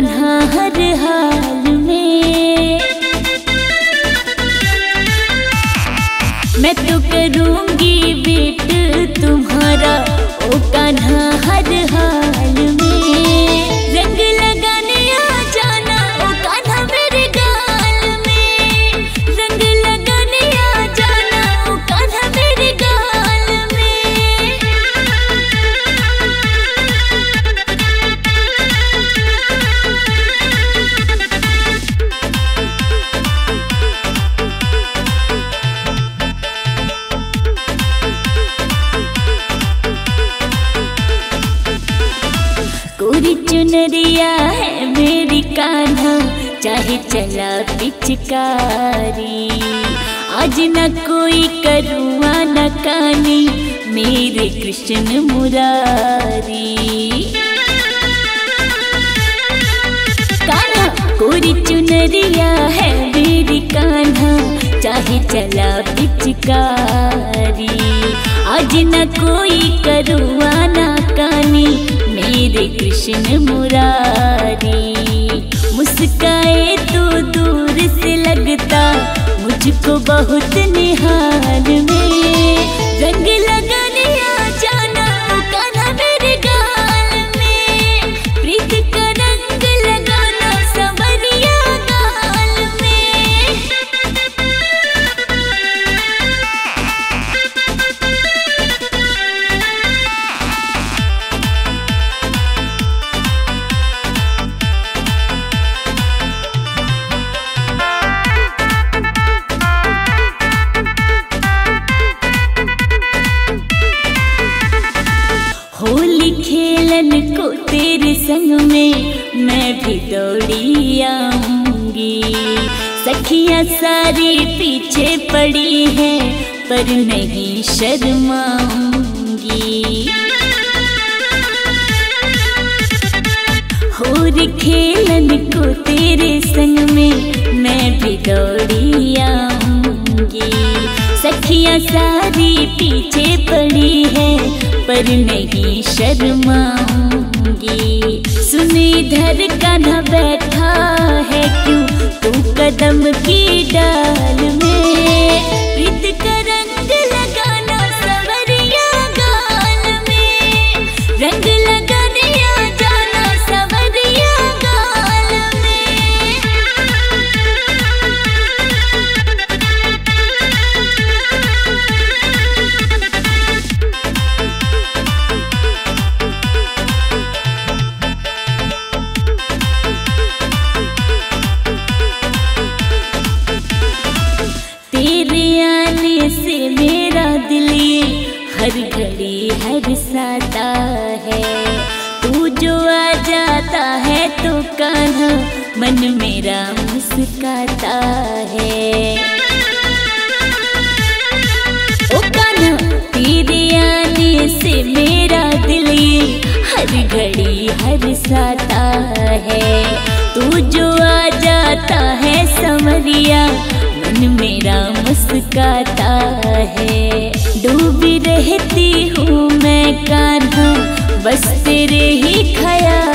बन्हा हर हाल में। मैं तो करूँगी बेट तुम्हारा ओ कान्हा हर हाल चला पिचकारी। आज न कोई करुआ, न कहानी मेरे कृष्ण मुरारी। कान्हा कोरी चुनरिया है मेरी कान्हा, चाहे चला पिचकारी। आज न कोई करुआ, न कहानी मेरे कृष्ण मुरारी। मुस्काए तो दूर से लगता मुझको बहुत निहार में रंग सखियाँ सारी पीछे पड़ी है, पर नहीं शर्माऊँगी। और खेलन को तेरे संग में मैं भी दौड़ी आऊँगी। सखियाँ सारी पीछे पड़ी है पर नहीं शर्माऊँगी। सुने का न बैठा है क्यों? तू कदम की डाल में। तू जो आ जाता है समरिया, मन मेरा मुस्काता है। डूबी रहती हूँ मैं कान्हा, बस तेरे ही ख्याल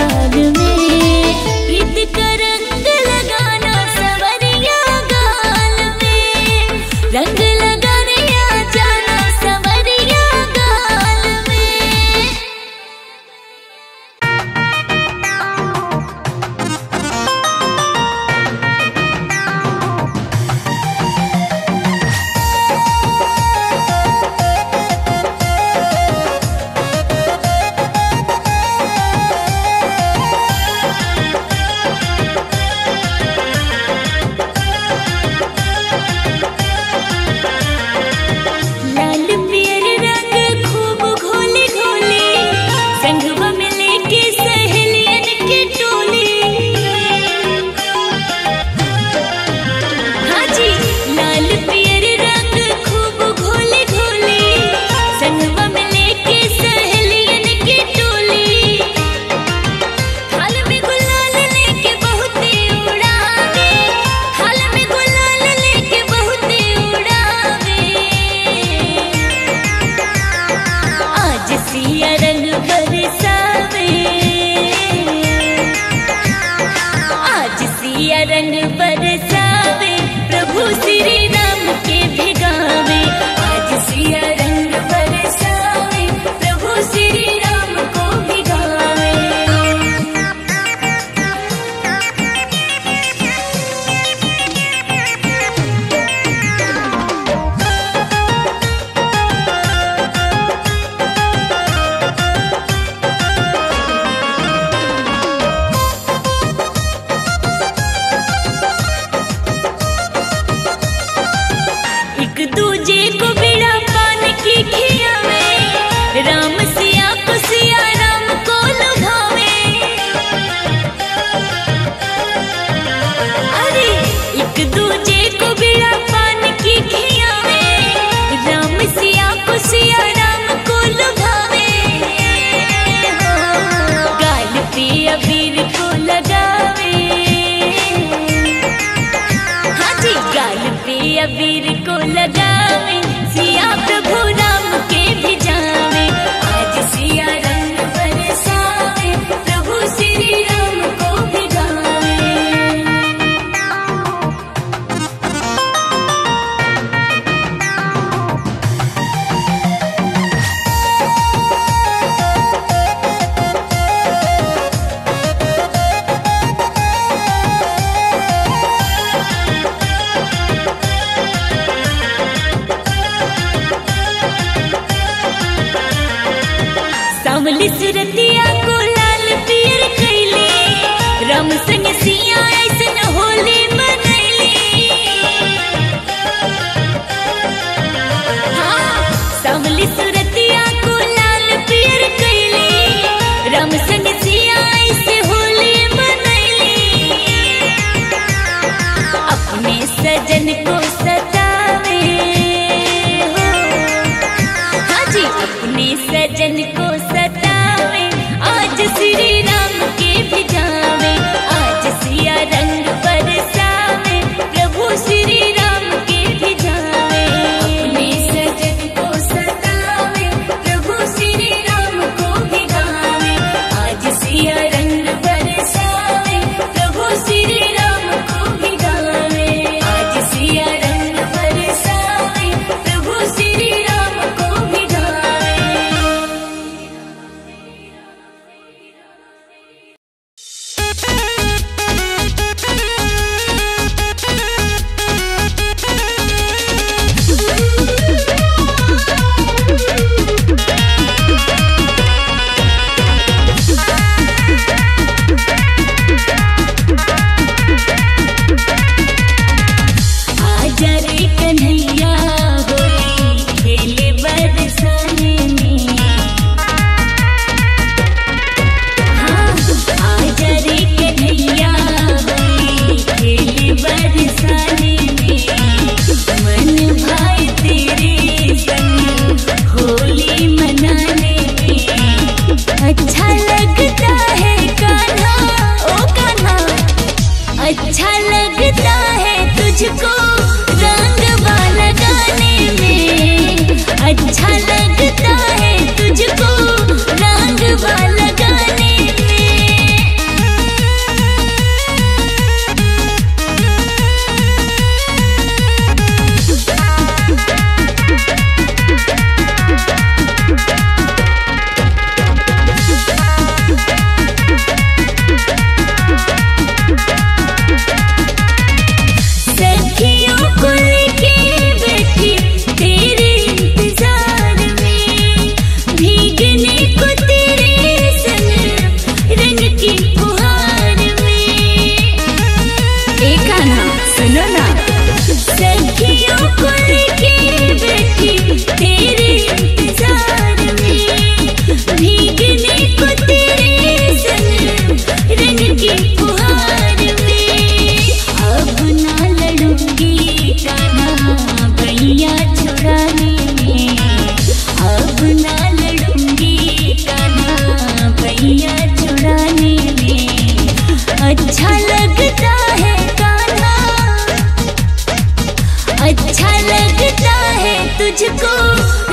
अच्छा लगता है तुझको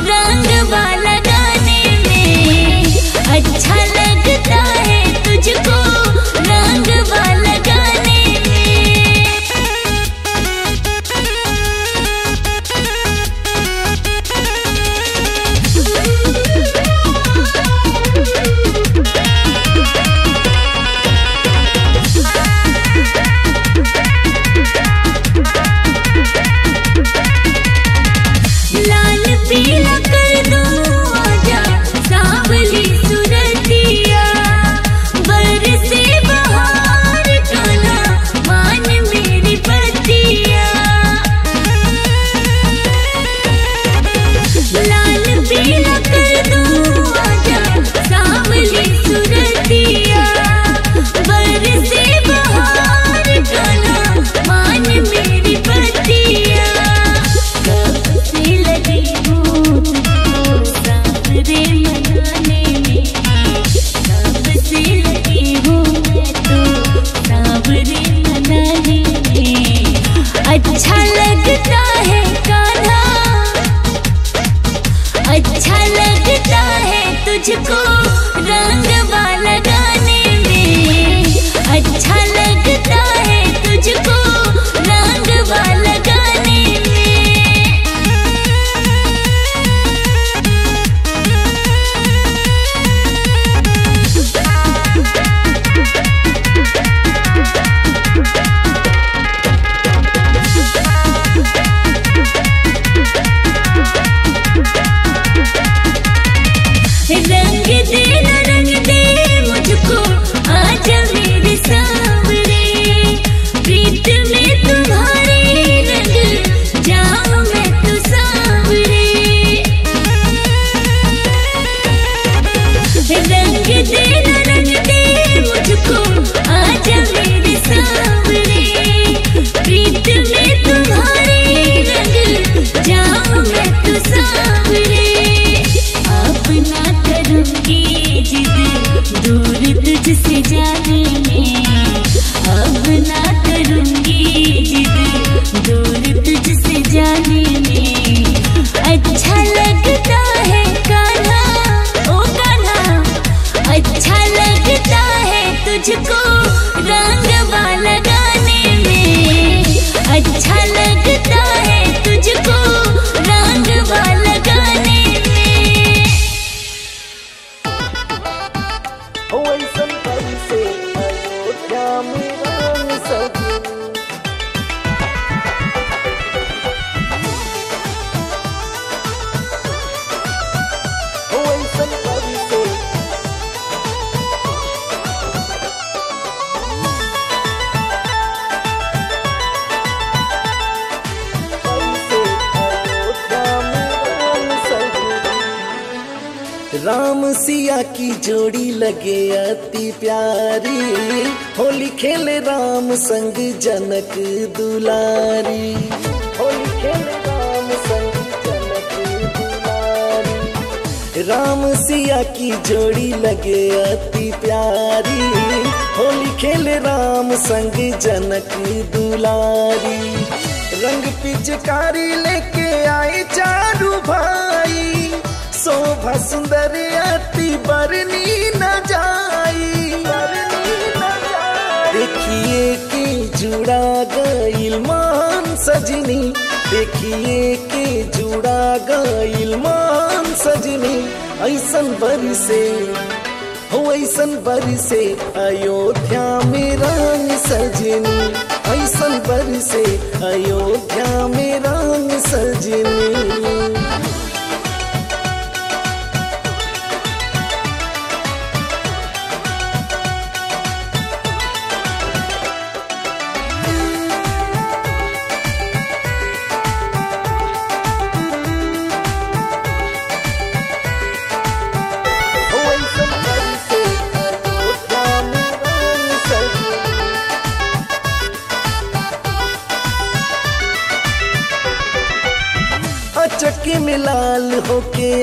रंग वाला गाने में। अच्छा संग जनक दुलारी। होली खेले राम संग जनक दुलारी। राम सिया की जोड़ी लगे अति प्यारी। होली खेले राम संग जनक दुलारी। रंग पिचकारी लेके आए चारू भाई। शोभा सुंदर अति बरनी न जाई। जुड़ा गईल मान सजनी, देखिए के जुड़ा गईल मान सजनी, ऐसन बरसे, हो ऐसन बरसे, अयोध्या में रंग सजनी, ऐसन बरसे, अयोध्या में रंग सजनी।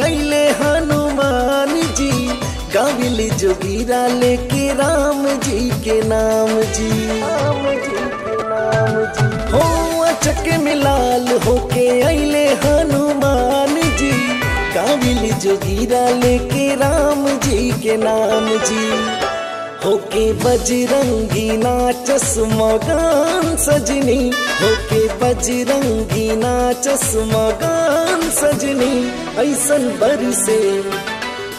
अले हनुमान जी, गाविल जोगीरा लेके राम जी के नाम जी। राम जी के नाम जी हो अचक मिलाल होके अले हनुमान जी, गाविल जोगीरा लेके राम जी के नाम जी। होके बजरंगी नाचस मगान सजनी। होके बजरंगी नाचस मगान सजनी। ऐसन बरसे,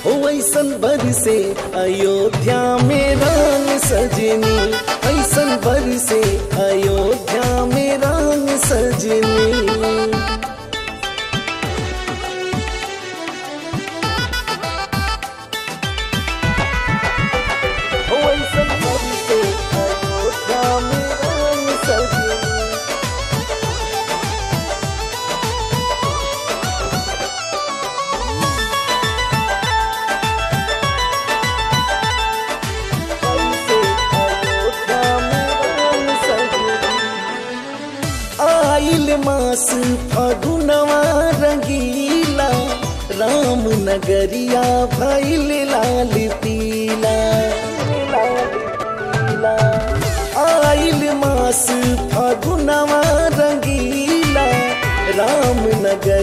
हो ऐसन बरसे, अयोध्या में राम सजनी। ऐसन बरसे, अयोध्या में राम सजनी।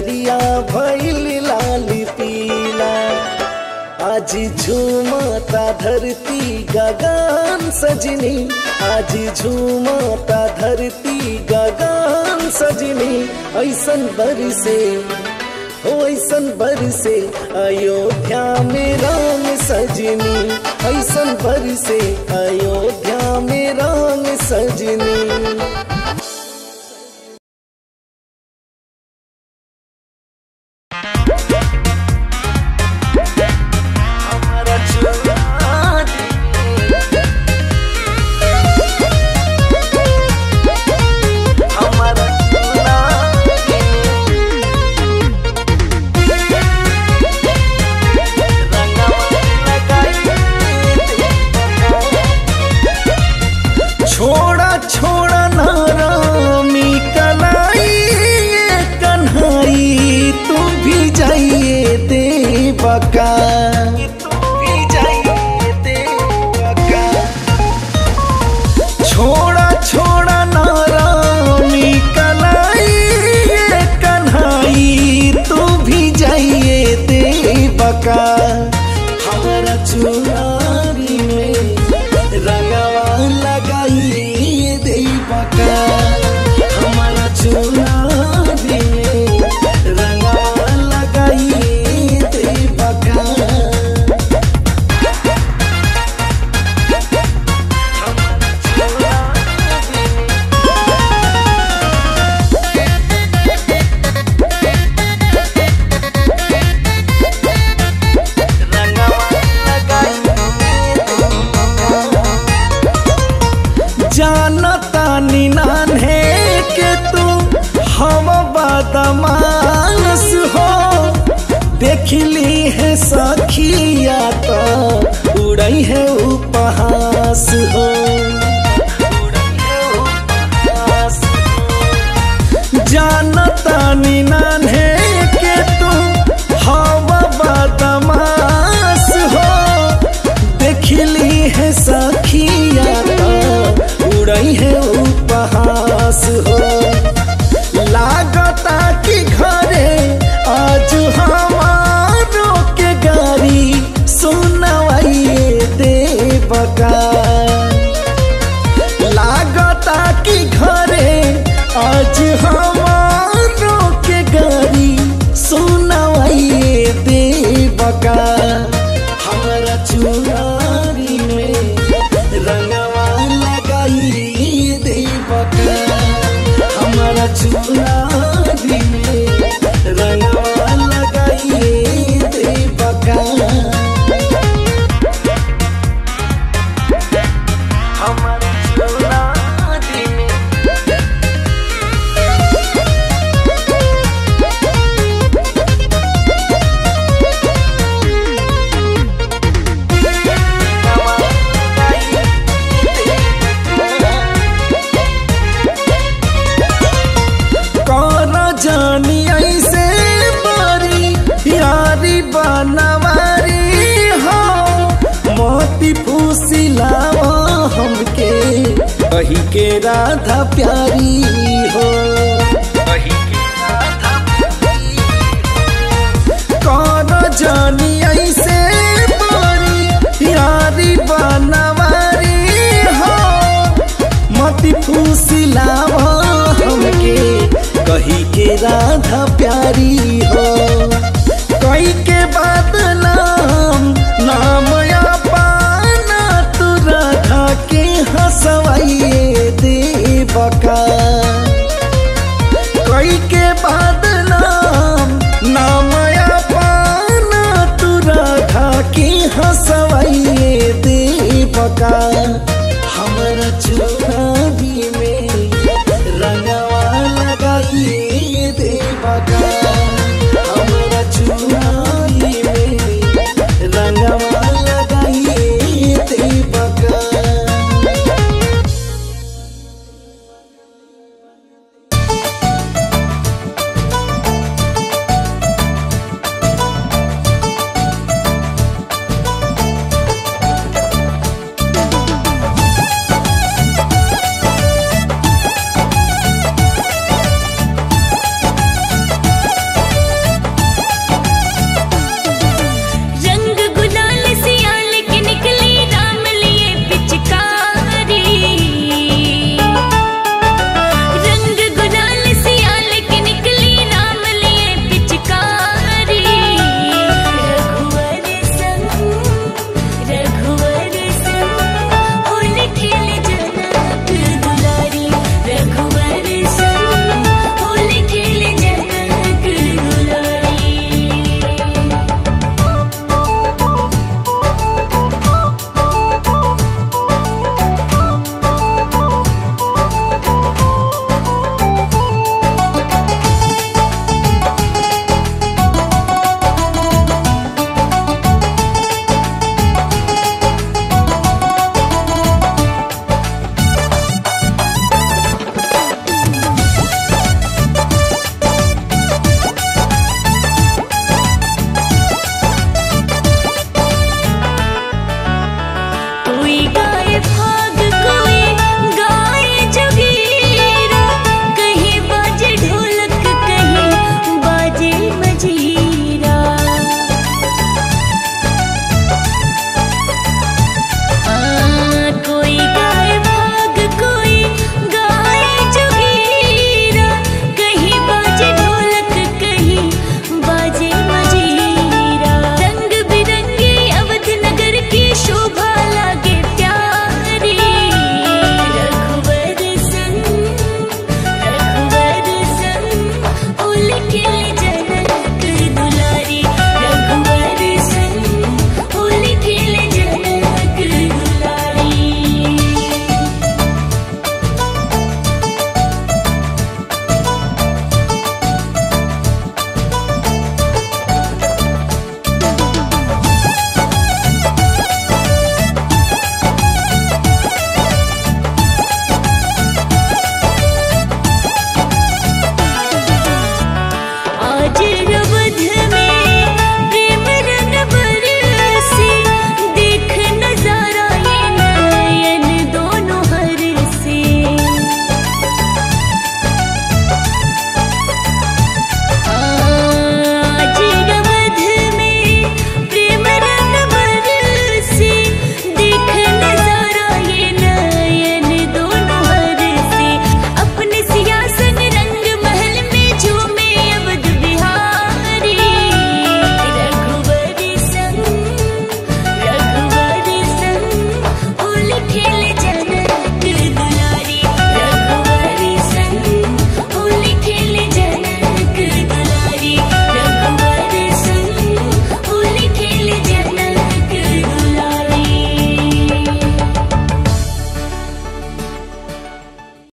कलिया भैल लाल पीला। आज झूमता धरती गगन सजनी। आज झूमता धरती गगन सजनी। ऐसन बरसे से ऐसन बरसे, अयोध्या में राम सजनी। ऐसन बरसे, अयोध्या में राम सजनी। सखिया तो उड़ई है उपहास हो जानता नी नान है के राधा प्यारी हो। कौन जानी ऐसे बोरी यारी बनवारी हो। मती फूसिलाव हमके कही के राधा प्यारी हो। कही के बाद नाम नाम हंसवाइए देवका कई के बाद नाम नामया पाना तू राधा की हंसवाइए देवका